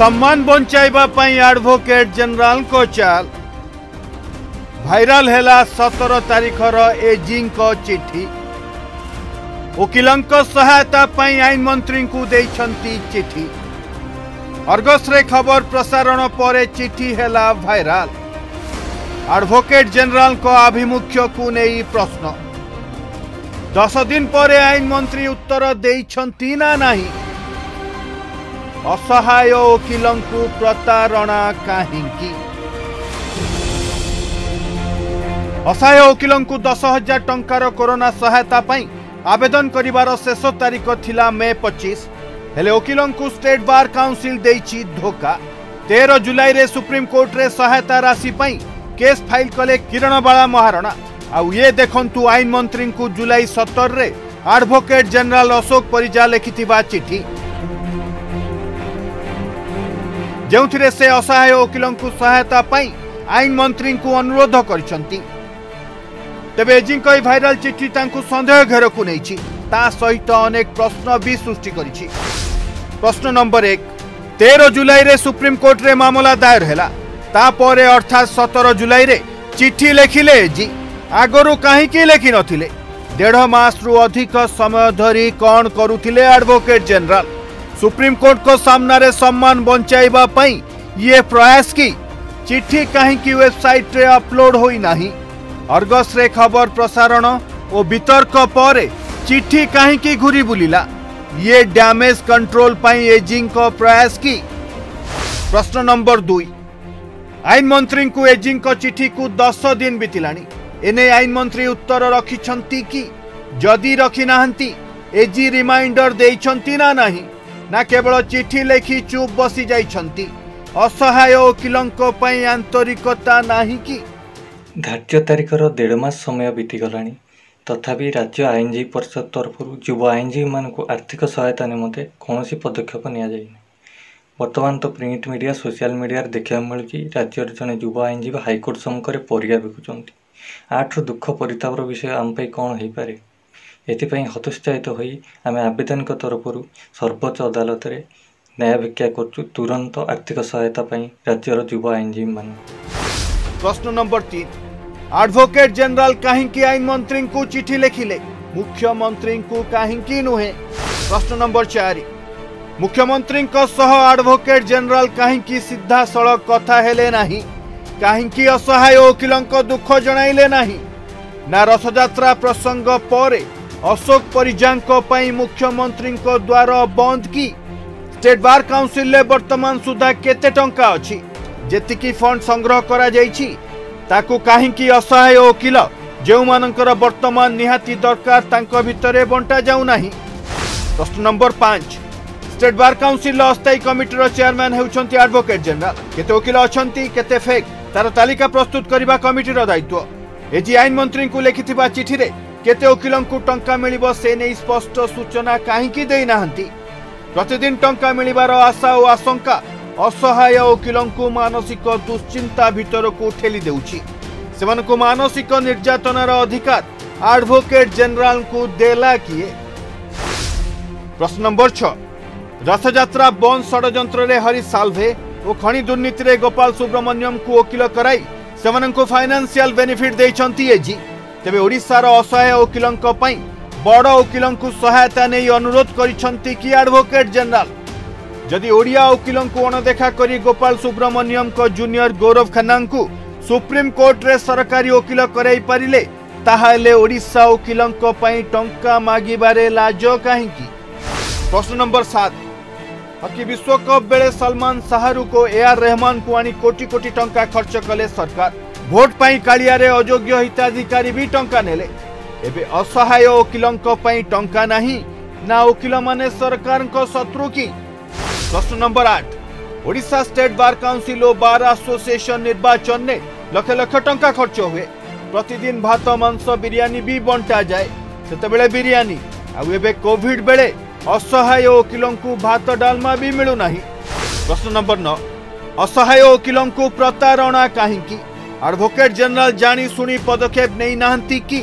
ସମ୍ମାନ ବଞ୍ଚାଇବା ପାଇଁ ଆଡଭୋକେଟ୍ ଜେନେରାଲଙ୍କ ଚାଲ ଭାଇରାଲ ହେଲା ସତର ତାରିଖର ଏଜିଙ୍କ ଚିଠି ଓକିଲଙ୍କ ସହାୟତା ପାଇଁ ଆଇନ ମନ୍ତ୍ରୀଙ୍କୁ ଦେଇଛନ୍ତି ଚିଠି ଅର୍ଗସରେ ଖବର ପ୍ରସାରଣ ପରେ ଚିଠି ହେଲା ଭାଇରାଲ ଆଡଭୋକେଟ୍ ଜେନେରାଲଙ୍କ ଆଭିମୁଖ୍ୟକୁ ନେଇ ପ୍ରଶ୍ନ ଦଶ ଦିନ ପରେ ଆଇନ ମନ୍ତ୍ରୀ ଉତ୍ତର ଦେଇଛନ୍ତି ନା ନାହିଁ ଅସହାୟ ଓକିଲଙ୍କୁ ପ୍ରତାରଣା କାହିଁକି ଅସହାୟ ଓକିଲଙ୍କୁ ଦଶ ହଜାର ଟଙ୍କାର କରୋନା ସହାୟତା ପାଇଁ ଆବେଦନ କରିବାର ଶେଷ ତାରିଖ ଥିଲା ମେ ପଚିଶ ହେଲେ ଓକିଲଙ୍କୁ ଷ୍ଟେଟ୍ ବାର୍ କାଉନସିଲ୍ ଦେଇଛି ଧୋକା ତେର ଜୁଲାଇରେ ସୁପ୍ରିମକୋର୍ଟରେ ସହାୟତା ରାଶି ପାଇଁ କେସ୍ ଫାଇଲ୍ କଲେ କିରଣବାଳା ମହାରଣା ଆଉ ଇଏ ଦେଖନ୍ତୁ ଆଇନ ମନ୍ତ୍ରୀଙ୍କୁ ଜୁଲାଇ ସତରରେ ଆଡଭୋକେଟ୍ ଜେନେରାଲ ଅଶୋକ ପରିଜା ଲେଖିଥିବା ଚିଠି से असहाय वकिलको सहायता पनि आइन मन्त्रीको अनुरोध गरि भाइराल चिठी त सन्देह घेरा सहित अनेक प्रश्न सृष्टि गरिबर एक तेह्र जुल सुप्रिमकोर्टे म दायर होला तर्थात् सतर जुलैले चिठी लेखि एगु काहीँक लेखि न देढ मास रु अधिक समय धरि एडवोकेट जनरल सुप्रीमकोर्ट को सामने सम्मान बंचाइबा ये प्रयास की चिठी कहीं वेबसाइट रे अपलोड होना अर्गस रे खबर प्रसारण और वितर्क पर चिठी कहीं घूरी बुला ये डैमेज कंट्रोल एजिंग को प्रयास की प्रश्न नंबर दुई आईन मंत्री को एजिंग चिठी को दस दिन बीतला एने आईन मंत्री उत्तर रखिंट कि जदि रखि ना एजी रिमाइंडर देना नहीं ନା କେବଳ ଚିଠି ଲେଖି ଚୁପ୍ ବସି ଯାଇଛନ୍ତି ଅସହାୟ ଓକିଲଙ୍କ ପାଇଁ ଆନ୍ତରିକତା ନାହିଁ କି ଧାର୍ଯ୍ୟ ତାରିଖର ଦେଢ଼ ମାସ ସମୟ ବିତିଗଲାଣି ତଥାପି ରାଜ୍ୟ ଆଇନଜୀବୀ ପରିଷଦ ତରଫରୁ ଯୁବ ଆଇନଜୀବୀମାନଙ୍କୁ ଆର୍ଥିକ ସହାୟତା ନିମନ୍ତେ କୌଣସି ପଦକ୍ଷେପ ନିଆଯାଇନି ବର୍ତ୍ତମାନ ତ ପ୍ରିଣ୍ଟ ମିଡ଼ିଆ ସୋସିଆଲ ମିଡ଼ିଆରେ ଦେଖିବାକୁ ମିଳୁଛି ରାଜ୍ୟରେ ଜଣେ ଯୁବ ଆଇନଜୀବୀ ହାଇକୋର୍ଟ ସମ୍ମୁଖରେ ପରିଗା ବିକୁଛନ୍ତି ଆଠରୁ ଦୁଃଖ ପରିତାପର ବିଷୟ ଆମ ପାଇଁ କ'ଣ ହେଇପାରେ एथपाई हतोत्साहित हो आम आवेदनों तरफ सर्वोच्च अदालत भिक्षा कर तो आर्थिक सहायता राज्यर जुव आईनजीवी मान प्रश्न नंबर तीन आडभकेट जेनेल कहीं आईन मंत्री को चिठी लिखिले मुख्यमंत्री को कहीं नुहे प्रश्न नंबर चार मुख्यमंत्री आडभकेट जेनेल कहीं सीधा सड़ कथा कहीं असहाय वकिलों दुख जन ना रथजात्रा प्रसंग ଅଶୋକ ପରିଜାଙ୍କ ପାଇଁ ମୁଖ୍ୟମନ୍ତ୍ରୀଙ୍କ ଦ୍ୱାର ବନ୍ଦ କି ଷ୍ଟେଟ୍ ବାର୍ କାଉନସିଲରେ ବର୍ତ୍ତମାନ ସୁଦ୍ଧା କେତେ ଟଙ୍କା ଅଛି ଯେତିକି ଫଣ୍ଡ ସଂଗ୍ରହ କରାଯାଇଛି ତାକୁ କାହିଁକି ଅସହାୟ ଓକିଲ ଯେଉଁମାନଙ୍କର ବର୍ତ୍ତମାନ ନିହାତି ଦରକାର ତାଙ୍କ ଭିତରେ ବଣ୍ଟା ଯାଉନାହିଁ ପ୍ରଶ୍ନ ନମ୍ବର ପାଞ୍ଚ ଷ୍ଟେଟ୍ ବାର୍ କାଉନସିଲର ଅସ୍ଥାୟୀ କମିଟିର ଚେୟାରମ୍ୟାନ୍ ହେଉଛନ୍ତି ଆଡଭୋକେଟ୍ ଜେନେରାଲ୍ କେତେ ଓକିଲ ଅଛନ୍ତି କେତେ ଫେକ୍ ତାର ତାଲିକା ପ୍ରସ୍ତୁତ କରିବା କମିଟିର ଦାୟିତ୍ୱ ଏଜି ଆଇନ ମନ୍ତ୍ରୀଙ୍କୁ ଲେଖିଥିବା ଚିଠିରେ କେତେ ଓକିଲଙ୍କୁ ଟଙ୍କା ମିଳିବ ସେ ନେଇ ସ୍ପଷ୍ଟ ସୂଚନା କାହିଁକି ଦେଇନାହାନ୍ତି ପ୍ରତିଦିନ ଟଙ୍କା ମିଳିବାର ଆଶା ଓ ଆଶଙ୍କା ଅସହାୟ ଓକିଲଙ୍କୁ ମାନସିକ ଦୁଶ୍ଚିନ୍ତା ଭିତରକୁ ଠେଲି ଦେଉଛି ସେମାନଙ୍କୁ ମାନସିକ ନିର୍ଯାତନାର ଅଧିକାର ଆଡଭୋକେଟ୍ ଜେନେରାଲଙ୍କୁ ଦେଲା କିଏ ପ୍ରଶ୍ନ ନମ୍ବର ଛଅ ରଥଯାତ୍ରା ବନ୍ଦ ଷଡ଼ଯନ୍ତ୍ରରେ ହରି ସାଲ୍ଭେ ଓ ଖଣି ଦୁର୍ନୀତିରେ ଗୋପାଳ ସୁବ୍ରମଣ୍ୟମଙ୍କୁ ଓକିଲ କରାଇ ସେମାନଙ୍କୁ ଫାଇନାନ୍ସିଆଲ ବେନିଫିଟ୍ ଦେଇଛନ୍ତି ଏଜି तेरे ओडार असहाय वकिलों बड़ वकिल सहायता नहीं अनुरोध करडभोकेट जेनेल जदि ओडिया वकिलों अणदेखा कर गोपाल सुब्रमण्यम जूनियर गौरव खाना सुप्रीमकोर्टे सरकारी वकिल कराई पारे ताशा वकिलों पर टा मगर लाज कहीं प्रश्न नंबर सात हकी विश्वकप बेले सलमान शाहरुख और एआर आर रेहमान को आनी कोटी कोटि टा खर्च कले सरकार भोट पाई कालिया रे अयोग्य हिताधिकारी भी टंका नेले एबे असहाय वकीलों पाई टंका नहीं ना वकील माने सरकार को शत्रु की प्रश्न number 8 Odisha state bar council ओ बार एसोसिएशन निर्वाचन ने लख लख टंका खर्च हुए प्रतिदिन भात मांस बिरयानी भी बंटा जाए सेतबेले बिरयानी आ एबे कोविड बेले असहाय वकीलों को भात डालमा भी मिलु नहीं प्रश्न नंबर 9 असहाय वकीलों को प्रताड़ना काहे की आडभोकेट जनरल जानी शुणी पदक्षेप नहीं ना कि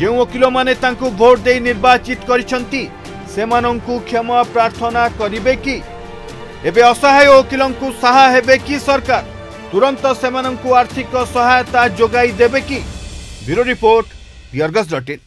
जो वकिल मैंने भोट दे निर्वाचित करमा प्रार्थना करे कि असहाय वकिल को साहा कि सरकार तुरंत सेमान आर्थिक सहायता जोगाई देवे कि ब्यूरो रिपोर्ट डट इन